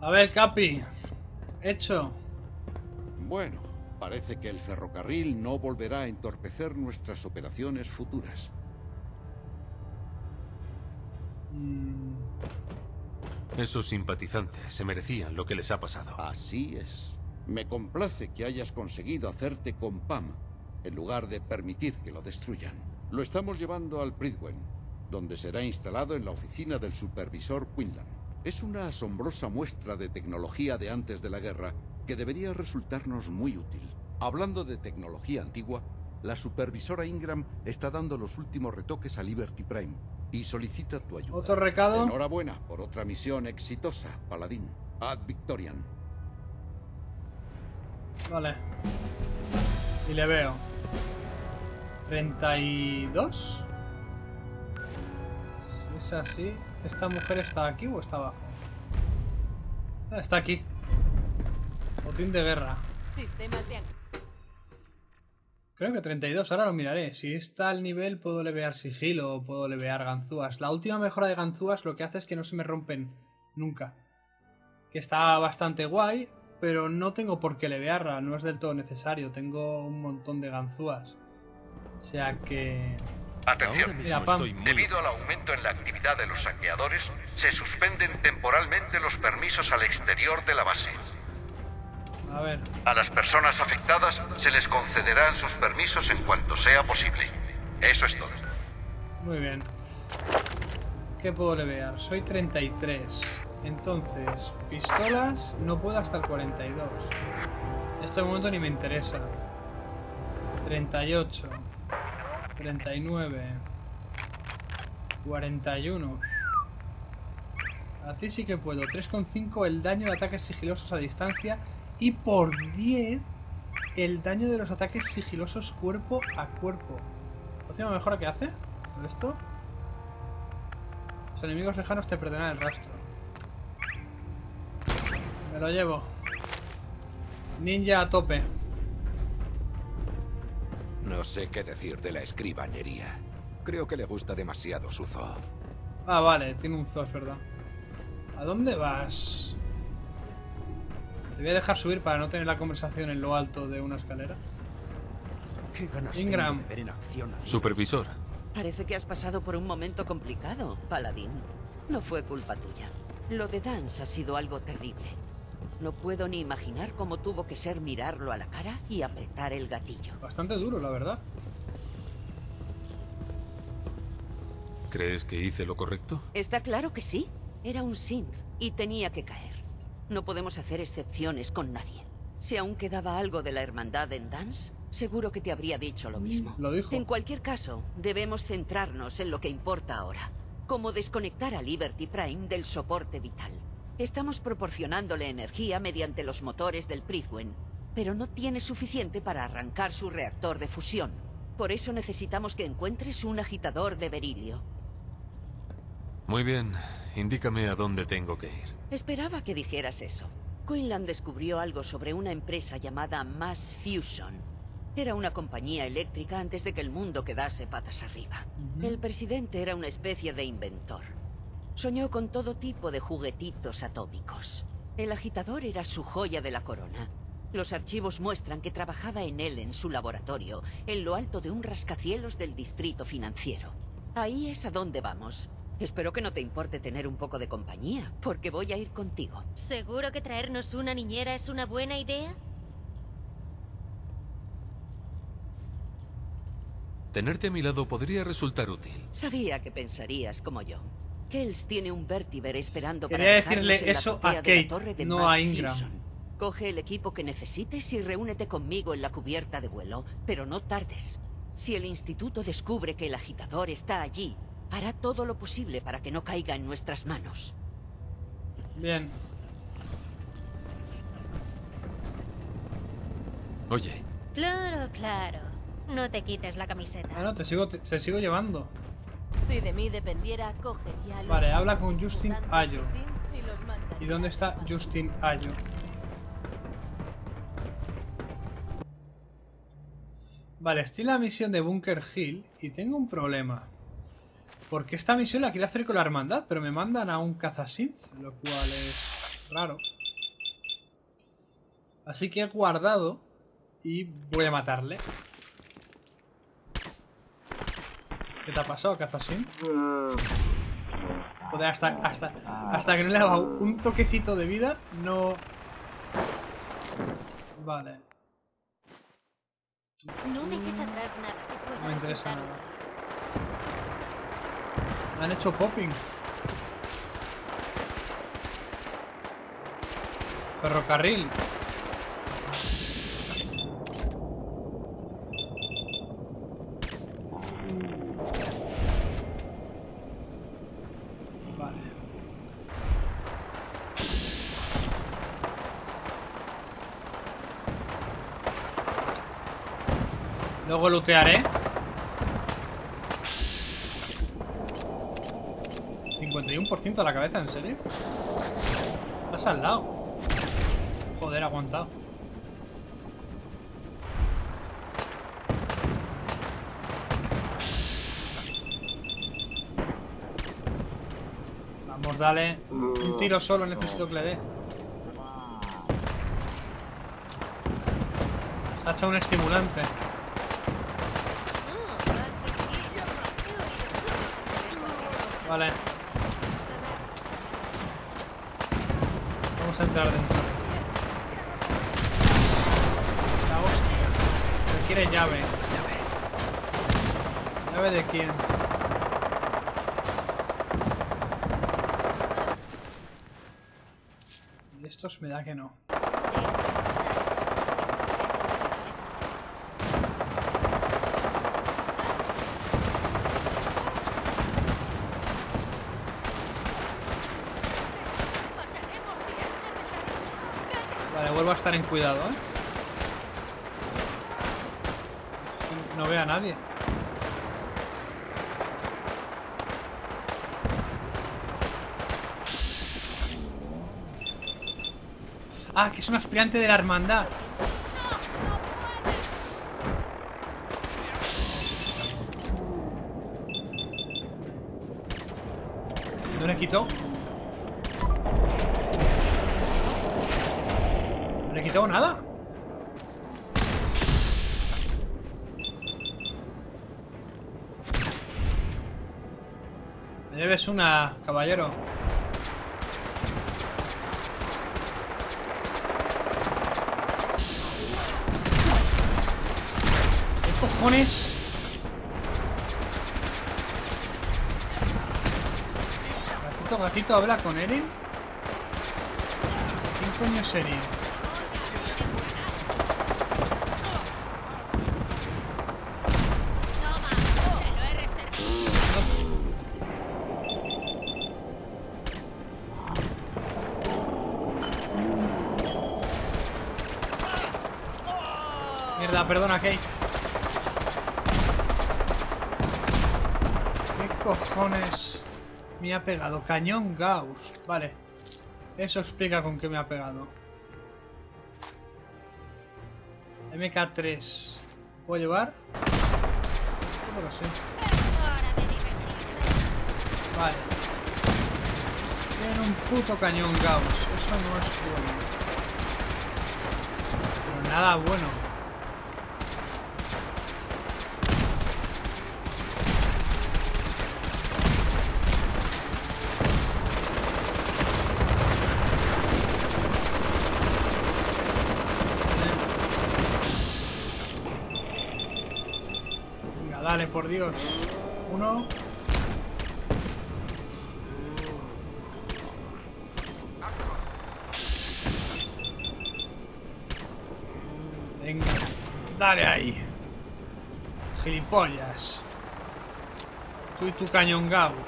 A ver, Capi. Hecho. Bueno, parece que el ferrocarril no volverá a entorpecer nuestras operaciones futuras. Mm, Esos simpatizantes se merecían lo que les ha pasado. Así es. Me complace que hayas conseguido hacerte con Pam, en lugar de permitir que lo destruyan. Lo estamos llevando al Pridwen, donde será instalado en la oficina del supervisor Quinlan. Es una asombrosa muestra de tecnología de antes de la guerra que debería resultarnos muy útil. Hablando de tecnología antigua, la supervisora Ingram está dando los últimos retoques a Liberty Prime y solicita tu ayuda. Otro recado. Enhorabuena por otra misión exitosa, Paladín. Ad Victorian. Vale. Y le veo. 32. Si es así, ¿esta mujer está aquí o está abajo? Ah, está aquí. Botín de guerra. Creo que 32, ahora lo miraré. Si está al nivel, puedo levear sigilo o puedo levear ganzúas. La última mejora de ganzúas lo que hace es que no se me rompen nunca. Que está bastante guay, pero no tengo por qué levearla, no es del todo necesario. Tengo un montón de ganzúas. O sea que. Atención. Debido al aumento en la actividad de los saqueadores, se suspenden temporalmente los permisos al exterior de la base. A ver, A las personas afectadas se les concederán sus permisos en cuanto sea posible. Eso es todo. muy bien. ¿Qué puedo levear? Soy 33. Entonces, pistolas no puedo hasta el 42. En este momento ni me interesa. 38. 39. 41. A ti sí que puedo. 3,5 el daño de ataques sigilosos a distancia. Y por 10 el daño de los ataques sigilosos cuerpo a cuerpo. ¿Última mejora que hace? ¿Todo esto? Los enemigos lejanos te perderán el rastro. Me lo llevo. Ninja a tope. No sé qué decir de la escribanería. Creo que le gusta demasiado su zoo. Ah, vale, tiene un zoo, es verdad. ¿A dónde vas? Te voy a dejar subir para no tener la conversación en lo alto de una escalera. ¿Qué ganas tengo Ingram. de ver en acción a- Supervisor, Parece que has pasado por un momento complicado, Paladín. No fue culpa tuya. Lo de Dance ha sido algo terrible. No puedo ni imaginar cómo tuvo que ser mirarlo a la cara y apretar el gatillo. Bastante duro, la verdad. ¿crees que hice lo correcto? Está claro que sí. Era un synth y tenía que caer. No podemos hacer excepciones con nadie. Si aún quedaba algo de la hermandad en Dance, seguro que te habría dicho lo mismo. Lo dijo. En cualquier caso, debemos centrarnos en lo que importa ahora. Cómo desconectar a Liberty Prime del soporte vital. Estamos proporcionándole energía mediante los motores del Prithwen, pero no tiene suficiente para arrancar su reactor de fusión. Por eso necesitamos que encuentres un agitador de berilio. Muy bien, indícame a dónde tengo que ir. Esperaba que dijeras eso. Quinlan descubrió algo sobre una empresa llamada Mass Fusion. Era una compañía eléctrica antes de que el mundo quedase patas arriba. El presidente era una especie de inventor. Soñó con todo tipo de juguetitos atómicos. El agitador era su joya de la corona. Los archivos muestran que trabajaba en él en su laboratorio, en lo alto de un rascacielos del distrito financiero. Ahí es a donde vamos. Espero que no te importe tener un poco de compañía, porque voy a ir contigo. ¿Seguro que traernos una niñera es una buena idea? Tenerte a mi lado podría resultar útil. Sabía que pensarías como yo. Kells tiene un vértiber esperando Quería para decirle eso a de la Kate, torre de no Mass a Ingram. Coge el equipo que necesites y reúnete conmigo en la cubierta de vuelo, pero no tardes. Si el instituto descubre que el agitador está allí, hará todo lo posible para que no caiga en nuestras manos. Bien. Oye, Claro, claro. No te quites la camiseta. Ah, no, te sigo, te, te sigo llevando. Si de mí dependiera, cogería los Vale, habla con Justin Ayo. ¿Y dónde está Justin Ayo? Vale, estoy en la misión de Bunker Hill y tengo un problema. Porque esta misión la quiero hacer con la hermandad, pero me mandan a un cazasins, lo cual es Raro. Así que he guardado y voy a matarle. ¿Qué te ha pasado, Cazasín? Joder, hasta, hasta, hasta que no le he dado un toquecito de vida, no... Vale, No dejes atrás nada que pueda no me interesa resultar nada. Han hecho popping. Ferrocarril. Luego lootearé. 51% a la cabeza, ¿en serio? Estás al lado. Joder, aguantado. Vamos, dale. Un tiro solo necesito que le dé. Ha echado un estimulante. Vale. Vamos a entrar dentro. La hostia. Requiere llave. ¿Llave de quién? Y estos me da que no. Vale, vuelvo a estar en cuidado, ¿eh? No veo a nadie. Ah, que es un aspirante de la hermandad. ¿No le quitó? ¿No le he quitado nada? Me debes una, caballero. ¿Qué cojones? Gatito, gatito, habla con Eren. ¿Quién coño es Eren? Perdona, Kate. ¿Qué cojones me ha pegado? Cañón Gauss. Vale. Eso explica con qué me ha pegado. MK3. ¿Puedo llevar? Sí. Vale. Tiene un puto cañón Gauss. Eso no es bueno. Pero nada bueno. Venga, dale, Dios. Uno. Venga, dale ahí. Gilipollas. Tú y tu cañón. Cañón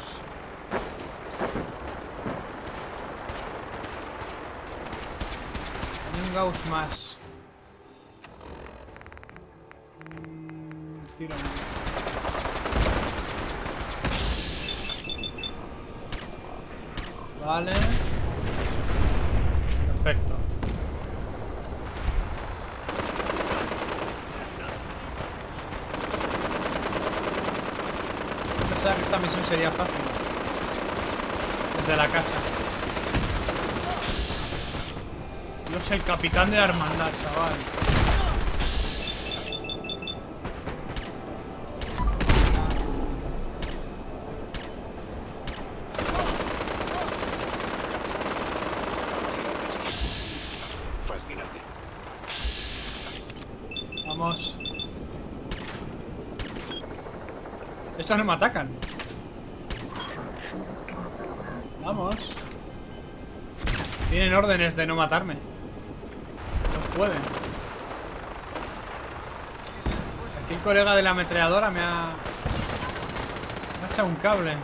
Gauss más. Mm, Tiro. Vale. Perfecto. Pensaba que esta misión sería fácil. Desde la casa. Dios, el capitán de la hermandad, chaval. Fascinante. Vamos. Estos no me atacan. Vamos. Tienen órdenes de no matarme. No pueden. Aquí el colega de la ametralladora me ha... Me ha echado un cable.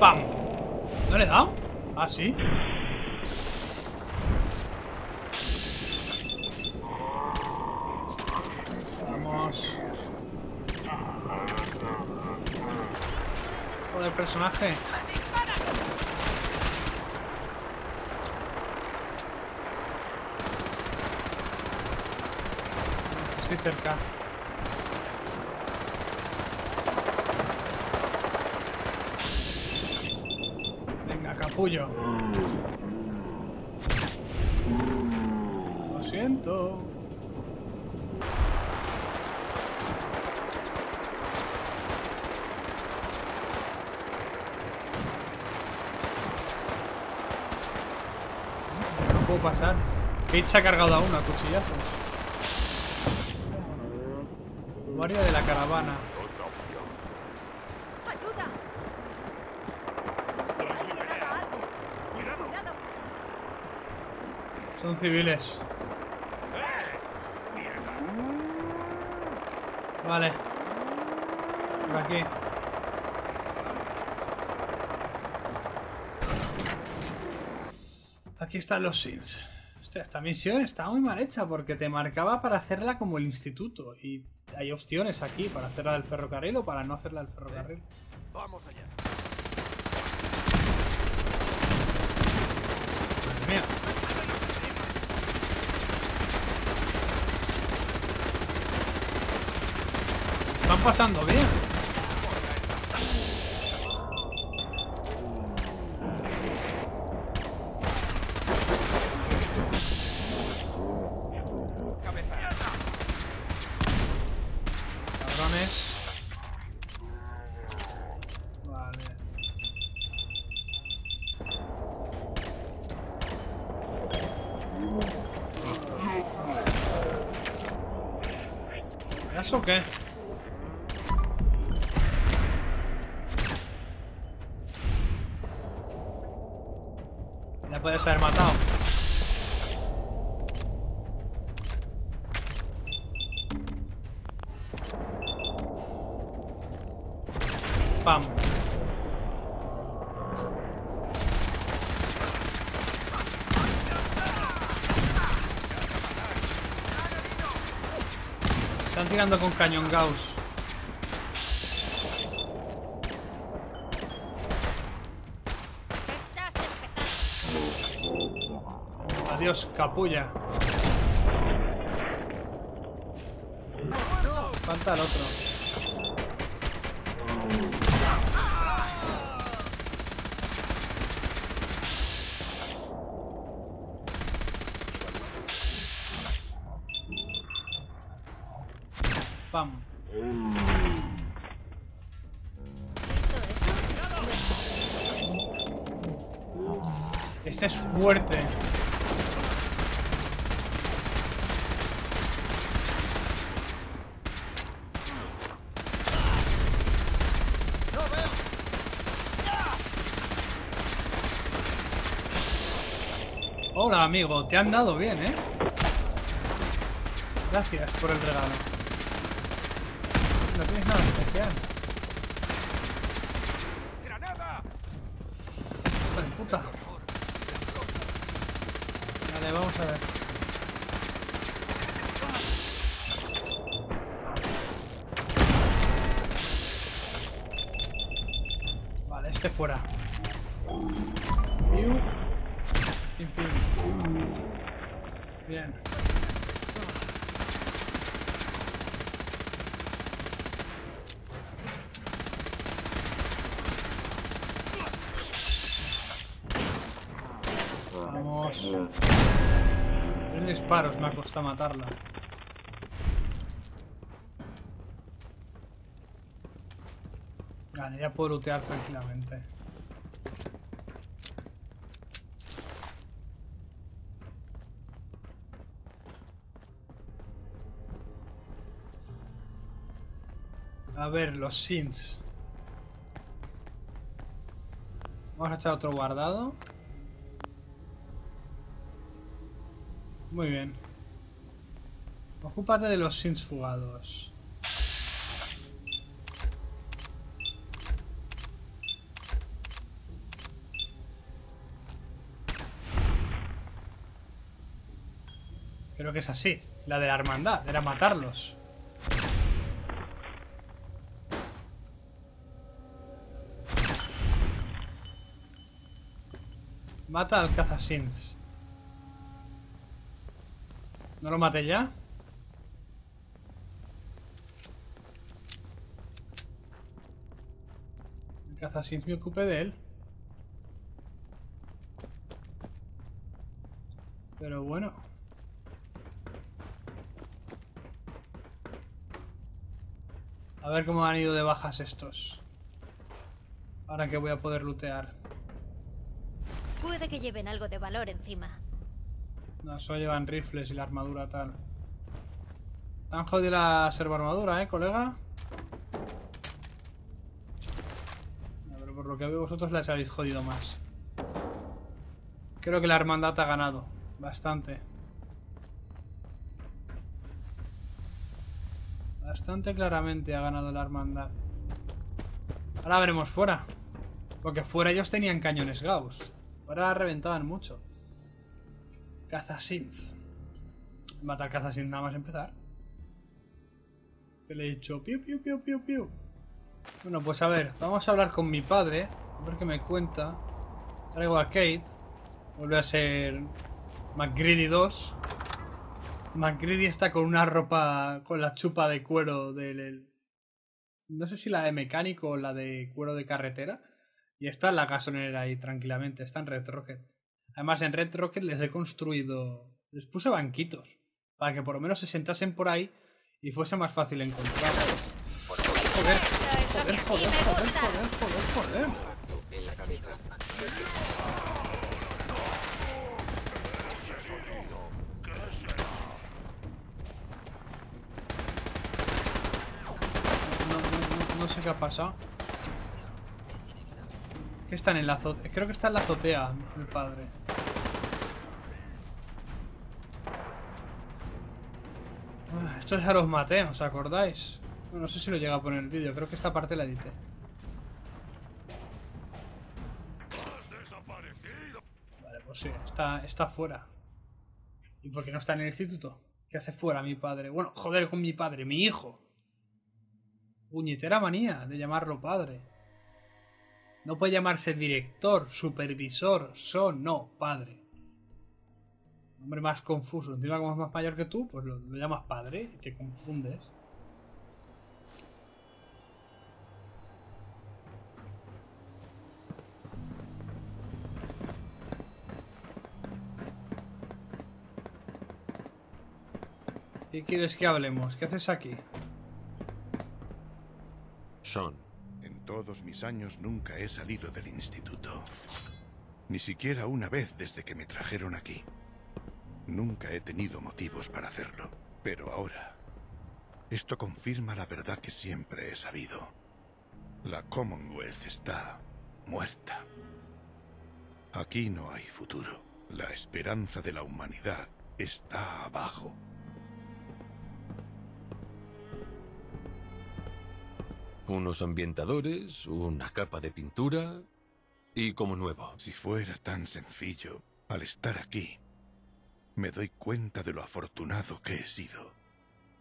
¡Pam! ¿No le he dado? Ah, sí. Vamos. Joder, personaje. Estoy cerca. Venga, capullo. Lo siento. No puedo pasar. Pete se ha cargado a uno a cuchillazos. Guardia de la caravana. Son civiles. Vale. Por aquí. Aquí están los SIDS. Hostia, esta misión está muy mal hecha porque te marcaba para hacerla como el instituto. Y hay opciones aquí para hacerla del ferrocarril o para no hacerla del ferrocarril. Vamos allá. Madre mía. Están pasando bien. Con cañón Gauss. Adiós, capulla. Falta el otro. Pam. Este es fuerte. Hola amigo, te han dado bien, ¿eh? Gracias por el regalo. No tienes nada especial. ¡Granada! Hijo de puta. Vale, vamos a ver. Costado matarla. Vale, ya puedo lootear tranquilamente. A ver, los synths. Vamos a echar otro guardado. Muy bien. Ocúpate de los synths fugados. Creo que es así. La de la hermandad. Era matarlos. Mata al cazasins. ¿No lo maté ya? El cazasins me ocupe de él. Pero bueno. A ver cómo han ido de bajas estos. Ahora que voy a poder lootear. Puede que lleven algo de valor encima. No, solo llevan rifles y la armadura tal. Tan jodida la servo armadura, ¿eh, colega? No, pero por lo que veo vosotros las habéis jodido más. Creo que la hermandad ha ganado. Bastante. Bastante claramente ha ganado la hermandad. Ahora veremos fuera. Porque fuera ellos tenían cañones Gauss. Fuera reventaban mucho. Cazasynth. Matar Cazasynth nada más empezar. Que le he dicho piu piu piu piu piu. Bueno, pues a ver, vamos a hablar con mi padre. A ver qué me cuenta. Traigo a Kate. Vuelve a ser McGreedy 2. McGreedy está con una ropa con la chupa de cuero del... No sé si la de mecánico o la de cuero de carretera. Y está en la gasolinera ahí tranquilamente. Está en Red Rocket. Además en Red Rocket les he construido... Les puse banquitos. Para que por lo menos se sentasen por ahí y fuese más fácil encontrar. Joder, joder, joder, joder, joder, joder, joder. No, no, no, no sé qué ha pasado. ¿Qué están en la azotea? Creo que está en la azotea, mi padre. Ah, Esto ya los maté, ¿os acordáis? No sé si lo llega a poner el vídeo, creo que esta parte la edité. Vale, pues sí, está, está fuera. ¿Y por qué no está en el instituto? ¿Qué hace fuera mi padre? Bueno, joder con mi padre, mi hijo. Puñetera manía de llamarlo padre. No puede llamarse director, supervisor, son, no, padre. Hombre más confuso. Encima como es más mayor que tú, pues lo llamas padre y te confundes. ¿Qué quieres que hablemos? ¿Qué haces aquí? Sean, En todos mis años nunca he salido del instituto. Ni siquiera una vez desde que me trajeron aquí. Nunca he tenido motivos para hacerlo. Pero ahora, esto confirma la verdad que siempre he sabido. La Commonwealth está muerta. Aquí no hay futuro. La esperanza de la humanidad está abajo. Unos ambientadores, una capa de pintura y como nuevo. Si fuera tan sencillo, al estar aquí, me doy cuenta de lo afortunado que he sido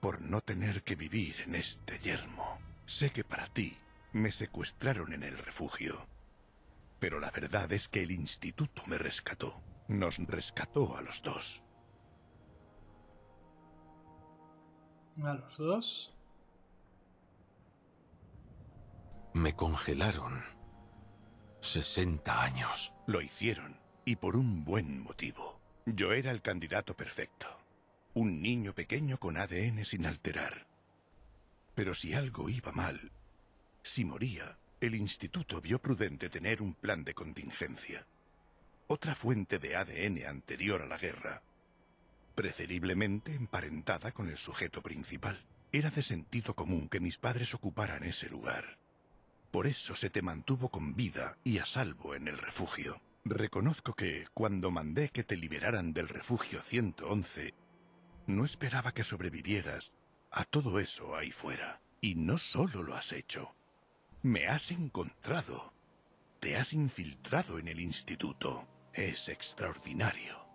por no tener que vivir en este yermo. Sé que para ti me secuestraron en el refugio, Pero la verdad es que el instituto me rescató. Nos rescató a los dos. A los dos. Me congelaron. 60 años. Lo hicieron, y por un buen motivo. Yo era el candidato perfecto. Un niño pequeño con ADN sin alterar. Pero si algo iba mal, si moría, el instituto vio prudente tener un plan de contingencia. Otra fuente de ADN anterior a la guerra, preferiblemente emparentada con el sujeto principal. Era de sentido común que mis padres ocuparan ese lugar. Por eso se te mantuvo con vida y a salvo en el refugio. Reconozco que, cuando mandé que te liberaran del refugio 111, no esperaba que sobrevivieras a todo eso ahí fuera. Y no solo lo has hecho, me has encontrado. Te has infiltrado en el instituto. Es extraordinario.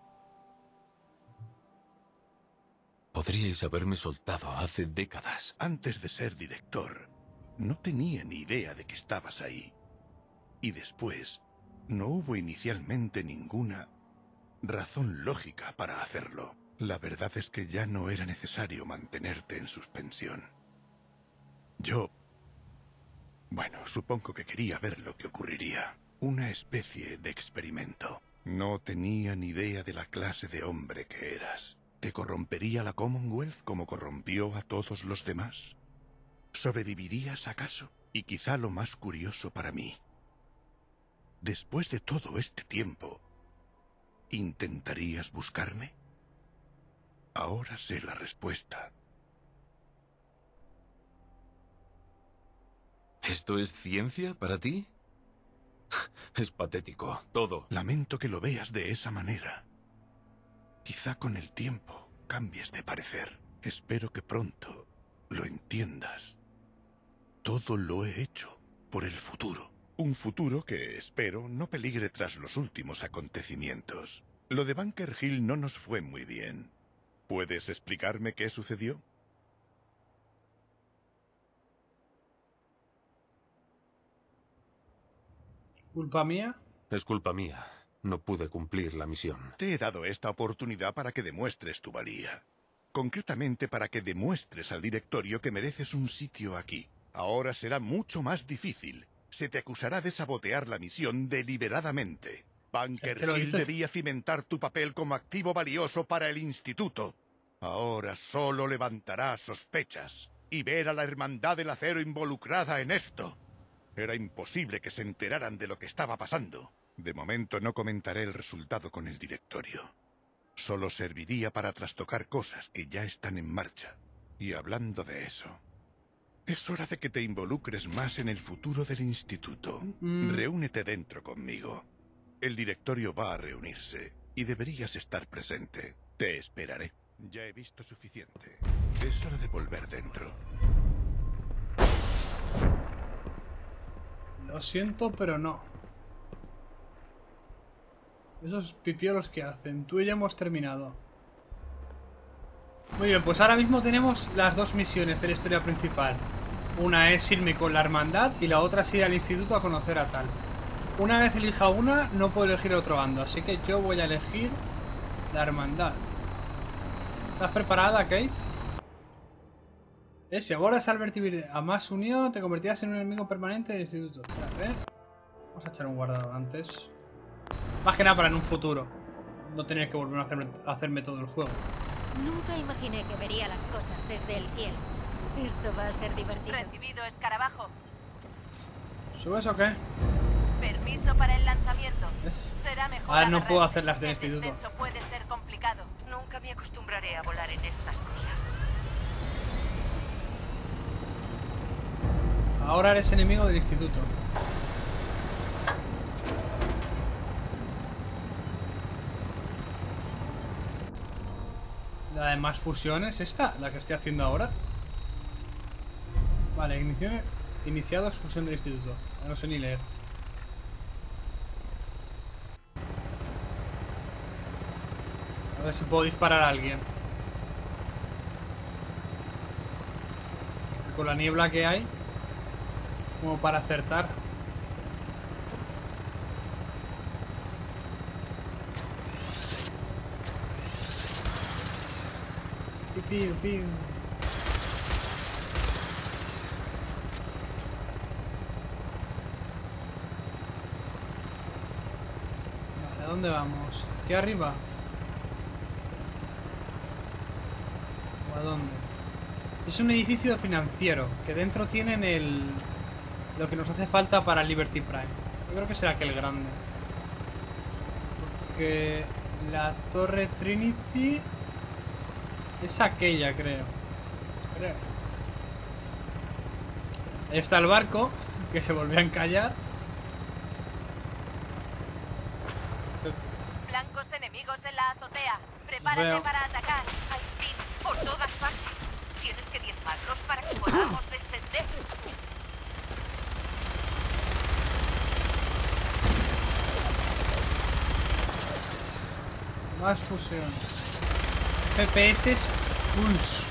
Podríais haberme soltado hace décadas. Antes de ser director, no tenía ni idea de que estabas ahí. Y después, no hubo inicialmente ninguna razón lógica para hacerlo. La verdad es que ya no era necesario mantenerte en suspensión. Yo... Bueno, supongo que quería ver lo que ocurriría. Una especie de experimento. No tenía ni idea de la clase de hombre que eras. ¿Te corrompería la Commonwealth como corrompió a todos los demás? ¿Sobrevivirías acaso? Y quizá lo más curioso para mí. Después de todo este tiempo, ¿intentarías buscarme? Ahora sé la respuesta. ¿Esto es ciencia para ti? Es patético, todo. Lamento que lo veas de esa manera. Quizá con el tiempo cambies de parecer. Espero que pronto lo entiendas. Todo lo he hecho por el futuro. Un futuro que, espero, no peligre tras los últimos acontecimientos. Lo de Bunker Hill no nos fue muy bien. ¿Puedes explicarme qué sucedió? ¿Culpa mía? Es culpa mía. No pude cumplir la misión. Te he dado esta oportunidad para que demuestres tu valía. Concretamente para que demuestres al directorio que mereces un sitio aquí. Ahora será mucho más difícil. Se te acusará de sabotear la misión deliberadamente. Bunker Hill debía cimentar tu papel como activo valioso para el instituto. Ahora solo levantará sospechas. Y ver a la Hermandad del Acero involucrada en esto. Era imposible que se enteraran de lo que estaba pasando. De momento no comentaré el resultado con el directorio. Solo serviría para trastocar cosas que ya están en marcha. Y hablando de eso, es hora de que te involucres más en el futuro del instituto. Mm. Reúnete dentro conmigo. El directorio va a reunirse y deberías estar presente. Te esperaré. Ya he visto suficiente. Es hora de volver dentro. Lo siento, pero no. Esos pipiolos que hacen. Tú y yo hemos terminado. Muy bien, pues ahora mismo tenemos las dos misiones de la historia principal. Una es irme con la hermandad y la otra es ir al instituto a conocer a tal. Una vez elija una, no puedo elegir otro bando, así que yo voy a elegir la hermandad. ¿Estás preparada, Kate? Eh, si abordas Albert a más unión, te convertirás en un enemigo permanente del instituto. Espérate. Vamos a echar un guardado antes. Más que nada para en un futuro. No tener que volver a hacerme todo el juego. Nunca imaginé que vería las cosas desde el cielo. Esto va a ser divertido. Recibido escarabajo. ¿Subes o qué? Permiso para el lanzamiento. Será mejor. Ahora no puedo hacer las del El instituto. descenso puede ser complicado. Nunca me acostumbraré a volar en estas cosas. Ahora eres enemigo del instituto. La de más fusiones, esta, la que estoy haciendo ahora. Vale, inicio, iniciado expulsión del instituto. No sé ni leer. A ver si puedo disparar a alguien. Con la niebla que hay, como para acertar. Piu, piu. Dónde vamos? ¿Aquí arriba? ¿O a dónde? Es un edificio financiero, que dentro tienen el... Lo que nos hace falta para Liberty Prime. Yo creo que será aquel grande. Porque la torre Trinity es aquella, creo. Creo. Ahí está el barco, que se volvió a encallar. Enemigos en la azotea. Prepárate Veo. para atacar. Hay Steam por todas partes. Tienes que diezmarlos para que podamos descender. Más fusión. FPS Pulse.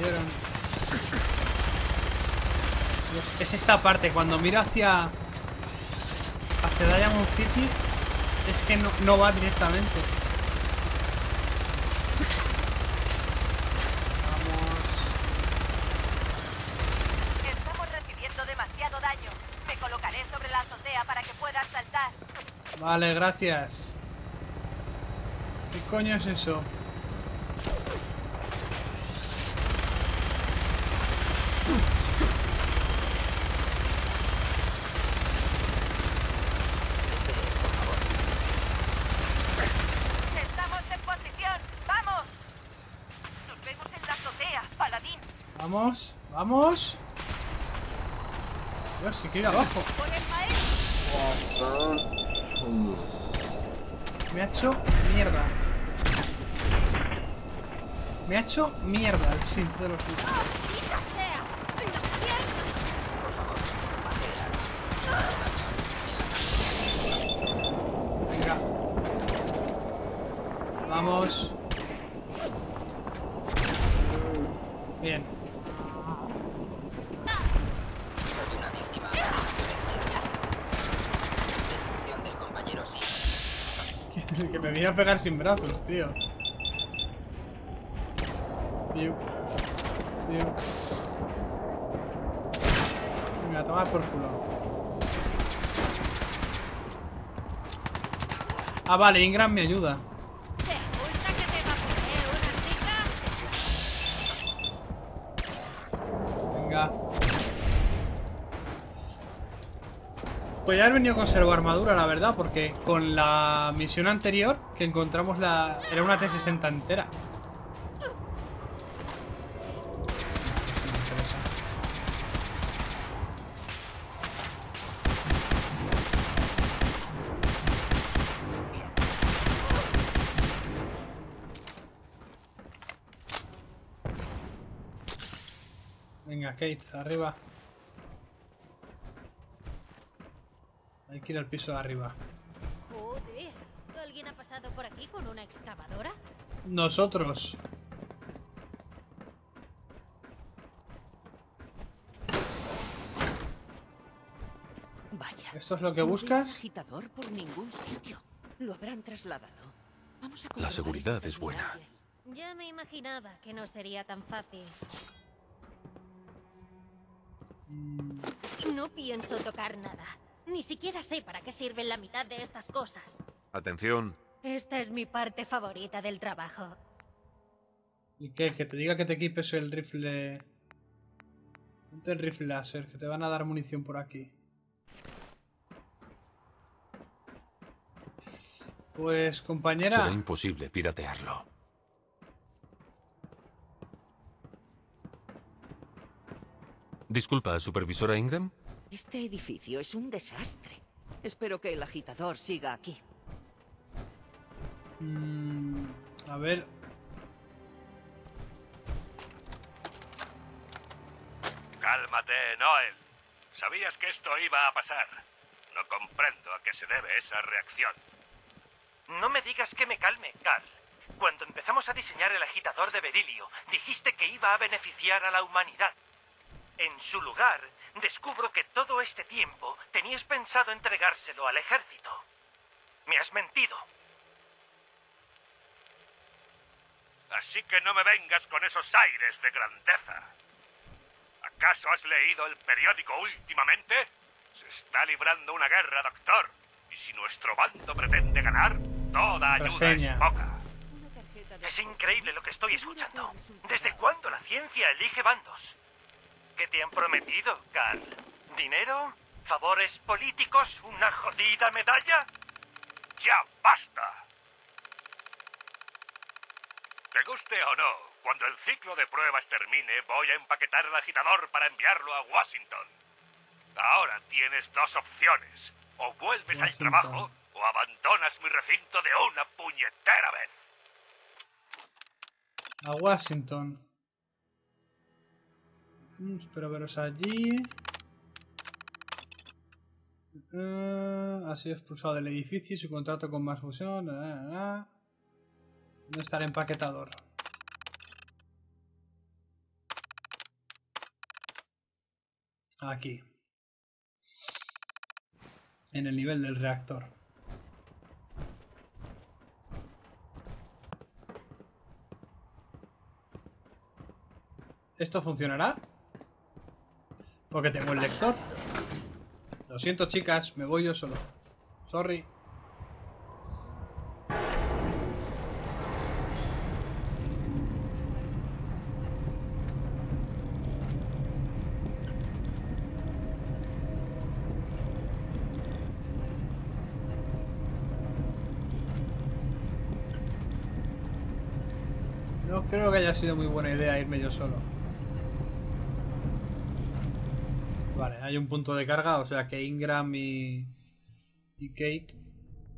Dieron. Dios, Es esta parte, cuando miro hacia. hacia Diamond City, es que no, no va directamente. Vamos. Estamos recibiendo demasiado daño. Me colocaré sobre la azotea para que puedas saltar. Vale, gracias. ¿Qué coño es eso? Estamos en posición. ¡Vamos! Nos vemos en la azotea, paladín. Vamos, vamos. Ir abajo. Me ha hecho mierda. Me ha hecho mierda el sincero. ¡Maldita sea! ¡Lo cierto! Venga. Vamos. Bien. Me viene a pegar sin brazos, tío. Piu. Piu. Venga, toma por culo. Ah, vale, Ingram me ayuda. Podría haber venido con servo armadura, la verdad, porque con la misión anterior que encontramos la. Era una T60 entera. Venga, Kate, arriba. Ir al piso de arriba. Joder. ¿Alguien ha pasado por aquí con una excavadora? Nosotros. Vaya. ¿Esto es lo que buscas? agitador por ningún sitio. Lo habrán trasladado. Vamos a La seguridad esta es buena. Ya me imaginaba que no sería tan fácil. Mm, No pienso tocar nada. Ni siquiera sé para qué sirven la mitad de estas cosas. Atención. Esta es mi parte favorita del trabajo. ¿Y qué? Que te diga que te equipes el rifle. Ponte el rifle láser, que te van a dar munición por aquí. Pues, compañera. Será imposible piratearlo. Disculpa, supervisora Ingram. Este edificio es un desastre. Espero que el agitador siga aquí. Mm, a ver. Cálmate, Noel. Sabías que esto iba a pasar. No comprendo a qué se debe esa reacción. No me digas que me calme, Carl. Cuando empezamos a diseñar el agitador de berilio, dijiste que iba a beneficiar a la humanidad. En su lugar, descubro que todo este tiempo tenías pensado entregárselo al ejército. Me has mentido. Así que no me vengas con esos aires de grandeza. ¿Acaso has leído el periódico últimamente? Se está librando una guerra, doctor. Y si nuestro bando pretende ganar, toda ayuda es poca. Es increíble lo que estoy escuchando. ¿Desde cuándo la ciencia elige bandos? ¿Qué te han prometido, Carl? ¿Dinero? ¿Favores políticos? ¿Una jodida medalla? ¡Ya basta! Te guste o no, cuando el ciclo de pruebas termine, voy a empaquetar el agitador para enviarlo a Washington. Ahora tienes dos opciones. O vuelves al trabajo o abandonas mi recinto de una puñetera vez. A Washington. Mm, espero veros allí. Eh, ha sido expulsado del edificio y su contrato con más fusión. ¿Dónde está el empaquetador? Aquí. En el nivel del reactor. ¿Esto funcionará? Porque tengo el lector. Lo siento, chicas, me voy yo solo. Sorry. No creo que haya sido muy buena idea irme yo solo. Vale, hay un punto de carga, o sea que Ingram y, y Kate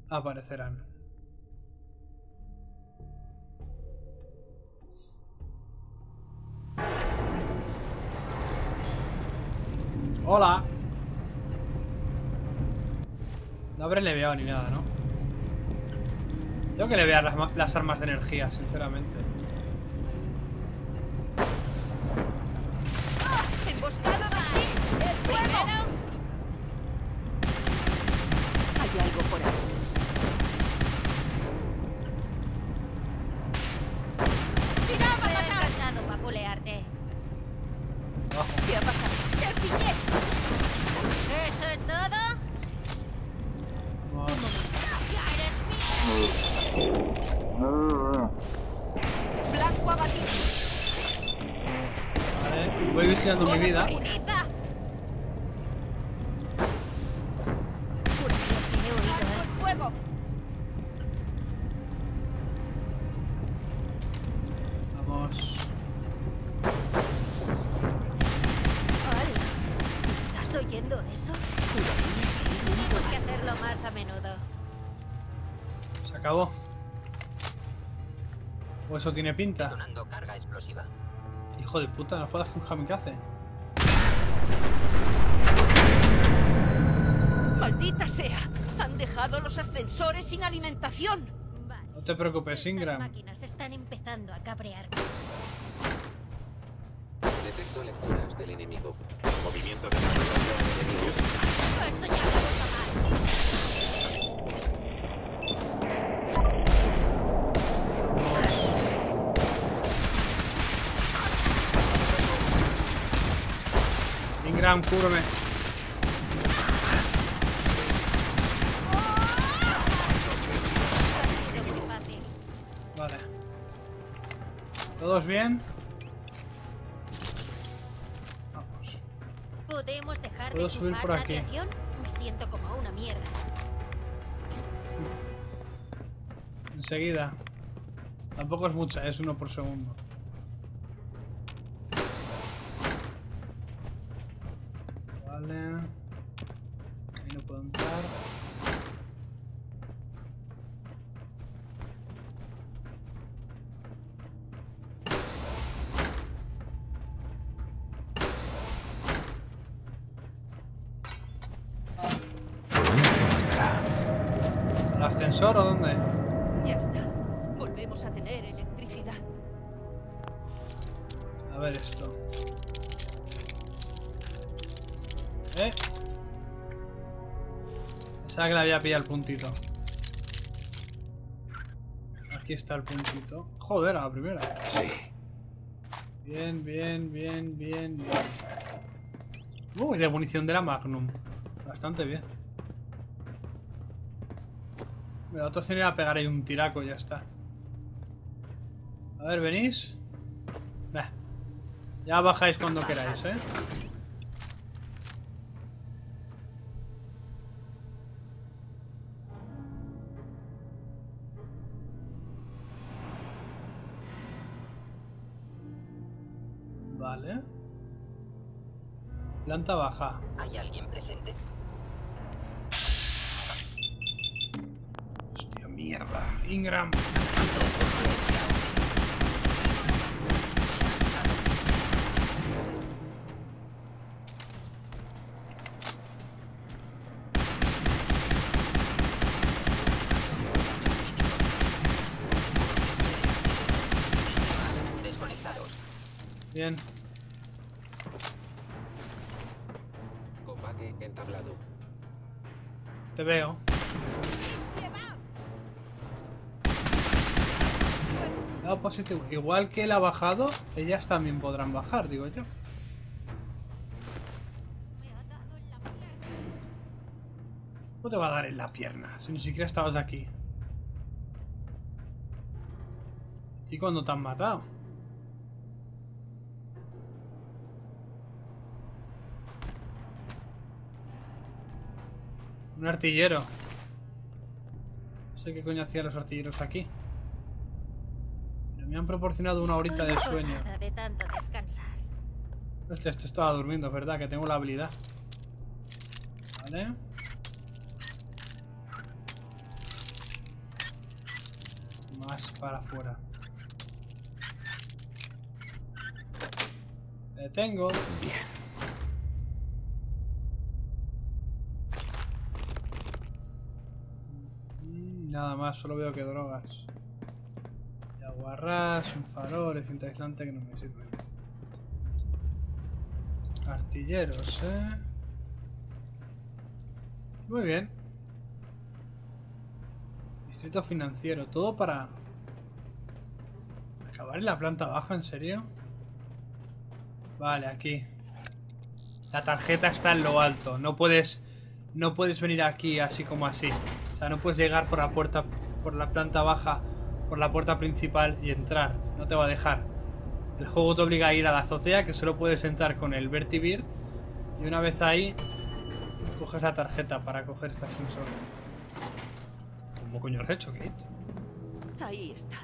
aparecerán. Hola. No habré leveado ni nada, ¿no? Tengo que levear las, las armas de energía, sinceramente. Fuego! Eso tiene pinta? Detonando carga explosiva. Hijo de puta, no jodas con kamikaze. ¡Maldita sea! Han dejado los ascensores sin alimentación. Vale. No te preocupes, Ingram. máquinas están empezando a cabrearme. Detecto lecturas del enemigo. Movimiento de navegación enemigo. Eso ya lo mal. Muy fácil. Vale. ¿Todos bien? Vamos. ¿Podemos dejar de Puedo subir por aquí. Me siento como una mierda. Enseguida. Tampoco es mucha, es uno por segundo. Había pillado el puntito. Aquí está el puntito. Joder, a la primera. Sí. Bien, bien, bien, bien, bien. Uy, de munición de la Magnum. Bastante bien. Mira, otro se iba a pegar ahí un tiraco y ya está. A ver, ¿venís? Ya bajáis cuando queráis, ¿eh? Planta baja. ¿Hay alguien presente? Hostia, mierda. Ingram. Igual que él ha bajado, ellas también podrán bajar, digo yo. ¿Cómo te va a dar en la pierna? Si ni siquiera estabas aquí. ¿Y cuando te han matado? Un artillero. No sé qué coño hacían los artilleros aquí. Me han proporcionado una horita de sueño. de tanto descansar. Hostia, esto estaba durmiendo, es verdad que tengo la habilidad. Vale. Más para afuera. Detengo. Bien. Nada más, solo veo que drogas. Y aguarrás, un farol, cinta aislante que no me sirve. Artilleros, eh. Muy bien. Distrito financiero, todo para... ¿Acabar en la planta baja, en serio? Vale, aquí. La tarjeta está en lo alto. No puedes... No puedes venir aquí así como así. O sea, no puedes llegar por la puerta... Por la planta baja... Por la puerta principal y entrar. No te va a dejar. El juego te obliga a ir a la azotea, que solo puedes entrar con el Vertibird. Y una vez ahí... Coges la tarjeta para coger este ascensor. ¿Cómo coño lo has hecho, Kate? Ahí está.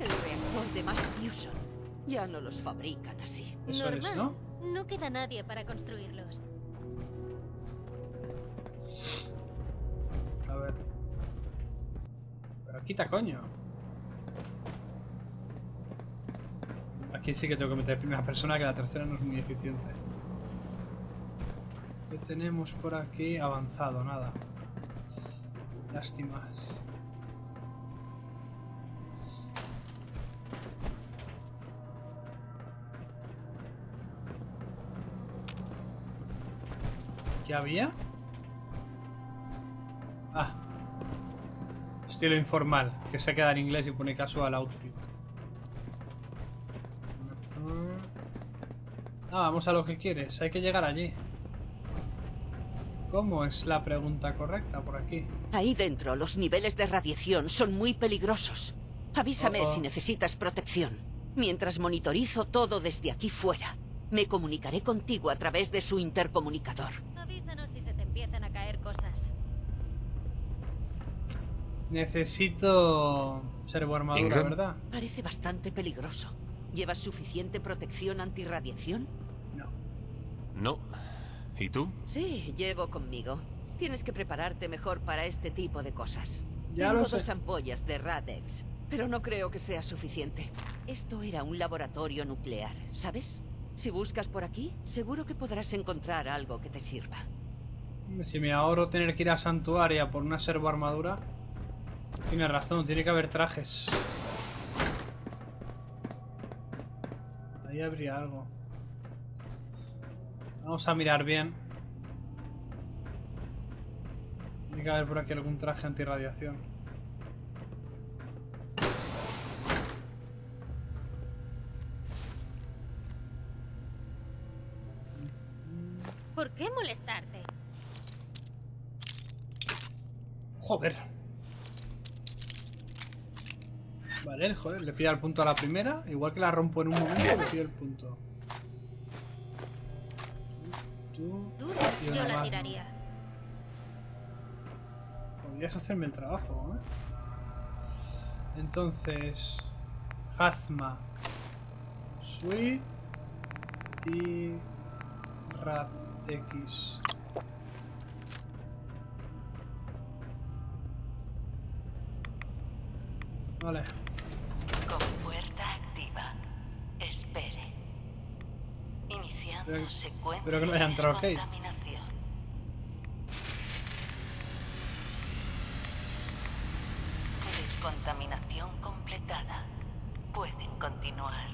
El reactor de Mass Fusion. Ya no los fabrican así. Eso es, Normal. ¿no? No queda nadie para construirlos. A ver. Pero quita coño. Aquí sí que tengo que meter primera persona, que la tercera no es muy eficiente. ¿Qué tenemos por aquí? Avanzado, nada. Lástimas. ¿Qué había? Ah. Estilo informal, que se queda en inglés y pone casual outfit. Ah, vamos a lo que quieres. Hay que llegar allí. ¿Cómo es la pregunta correcta por aquí? Ahí dentro los niveles de radiación son muy peligrosos. Avísame Oh, oh. si necesitas protección. Mientras monitorizo todo desde aquí fuera, me comunicaré contigo a través de su intercomunicador. Avísanos si se te empiezan a caer cosas. Necesito servoarmadura, Ingram. ¿verdad? Parece bastante peligroso. ¿Llevas suficiente protección antirradiación? No. ¿Y tú? Sí, llevo conmigo. Tienes que prepararte mejor para este tipo de cosas. Ya Tengo lo sé. dos ampollas de Radex, pero no creo que sea suficiente. Esto era un laboratorio nuclear, ¿sabes? Si buscas por aquí, seguro que podrás encontrar algo que te sirva. Si me ahorro tener que ir a Santuaria por una servoarmadura. Tiene razón, tiene que haber trajes. Ahí habría algo. Vamos a mirar bien. Tiene que haber por aquí algún traje antirradiación. ¿Por qué molestarte? Joder. Vale, joder, le pilla el punto a la primera. Igual que la rompo en un momento, le pido el punto. Tú, Duro, yo la tiraría. Podrías hacerme el trabajo, ¿eh? Entonces... Hazma. Sweet. Y... Rat X. Vale. Con puerta activa. Espere. Iniciando Pero- secuencia pero que no haya de entrado, ok. descontaminación. Descontaminación completada. Pueden continuar.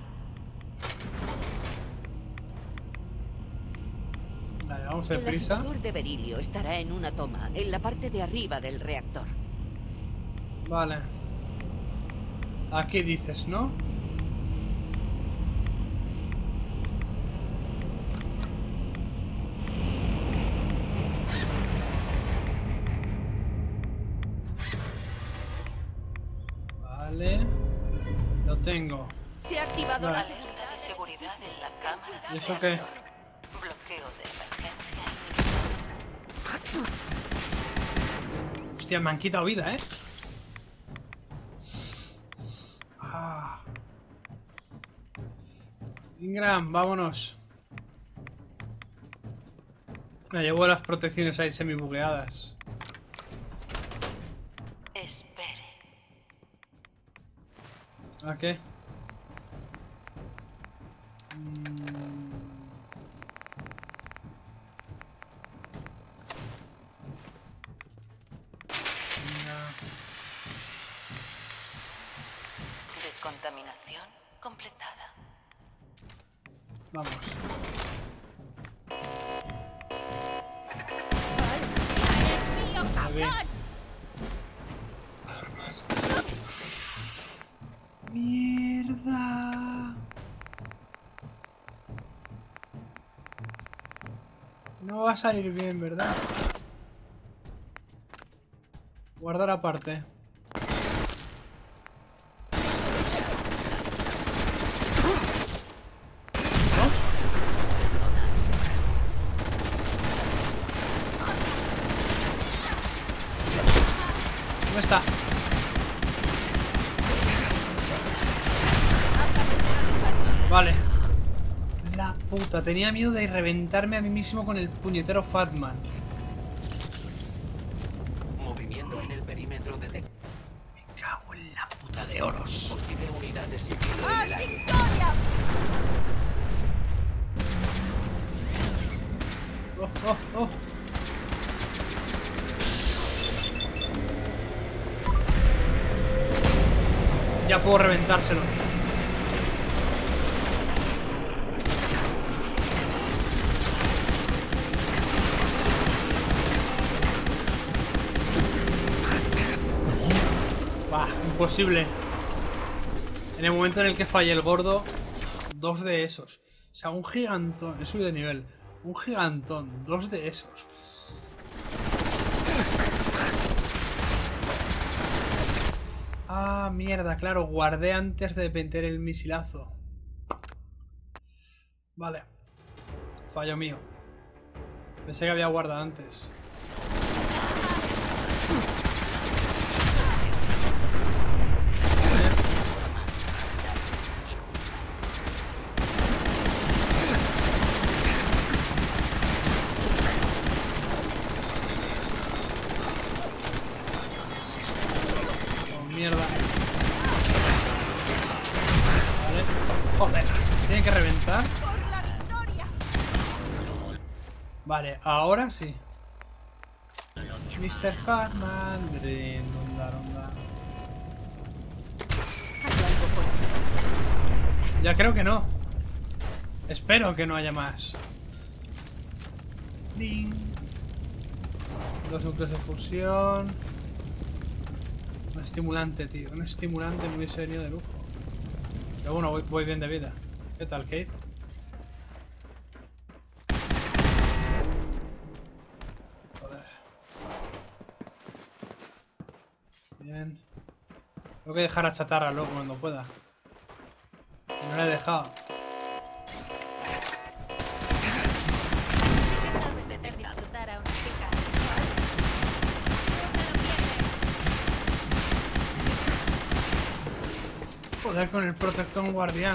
Vale, vamos El deprisa. agitador de berilio estará en una toma, en la parte de arriba del reactor. Vale. Aquí dices, ¿no? Activado Vale. la Alerta de seguridad en la cámara de ¿Y eso qué? Bloqueo de emergencia. Hostia, me han quitado vida, ¿eh? Ah. Ingram, vámonos. Me llevo las protecciones ahí semi bugueadas. Espere. ¿A qué? Salir bien, ¿verdad? Guardar aparte. ¿Dónde está? Vale. Tenía miedo de reventarme a mí mismo con el puñetero Fatman. En el momento en el que falle el gordo, dos de esos. O sea, un gigantón. He subido de nivel. Un gigantón. Dos de esos. Ah, mierda, claro. Guardé antes de meter el misilazo. Vale. Fallo mío. Pensé que había guardado antes. Oh, mierda. Vale. Joder. Tiene que reventar. Ahora sí. Mr. Fatman. Ronda. refuerzo. Ya creo que no. Espero que no haya más. Ding. Dos núcleos de fusión. Un estimulante, tío. Un estimulante muy serio de lujo. Pero bueno, voy bien de vida. ¿Qué tal, Kate? Tengo que dejar a chatarra luego cuando pueda. No la he dejado. Joder con el protector guardián.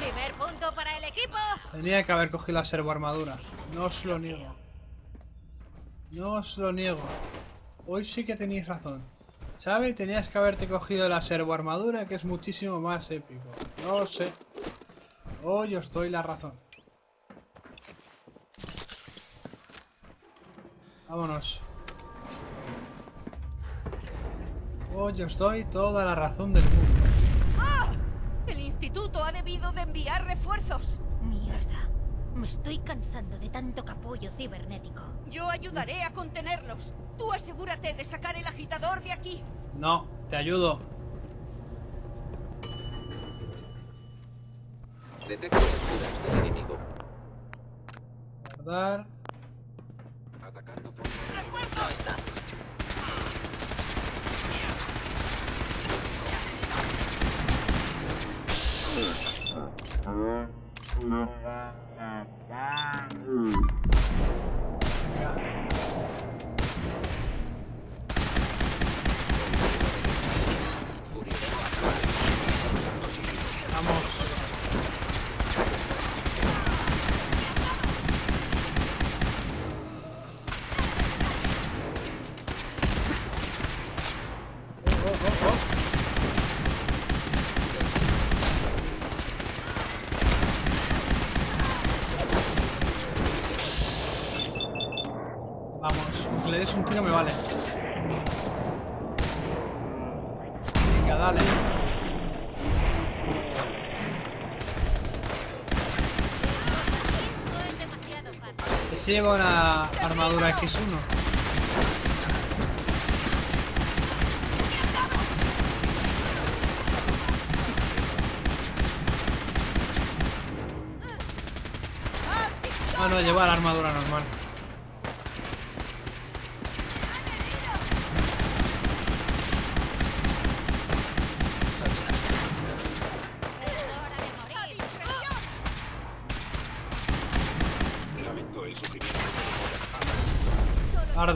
Primer punto para el equipo. Tenía que haber cogido la servo armadura. No os lo niego. No os lo niego. Hoy sí que tenéis razón. Xavi, tenías que haberte cogido la servo armadura que es muchísimo más épico. No sé. Hoy os doy la razón. Vámonos. Hoy os doy toda la razón del mundo. ¡Ah! El instituto ha debido de enviar refuerzos. Me estoy cansando de tanto capullo cibernético. Yo ayudaré a contenerlos. Tú asegúrate de sacar el agitador de aquí. No, te ayudo. Detecto del enemigo. Guardar. Atacando por... No está. Ese lleva una armadura X1. Ah, no, lleva la armadura normal.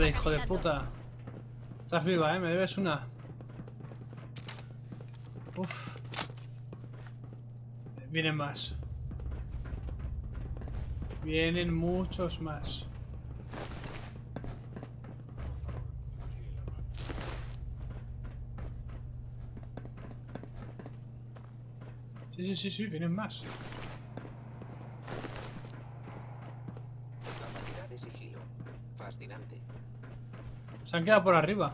Arde, hijo de puta. Estás viva, eh, me debes una. Uf. Vienen más. Vienen muchos más. Sí, sí, sí, sí, vienen más. Capacidad de sigilo. Fascinante. Se han quedado por arriba.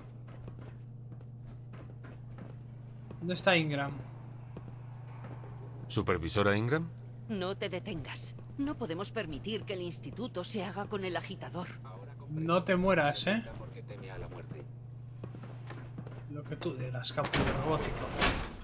¿Dónde está Ingram? ¿Supervisora Ingram? No te detengas. No podemos permitir que el instituto se haga con el agitador. No te mueras, ¿eh? Lo que tú digas, capullo robótico.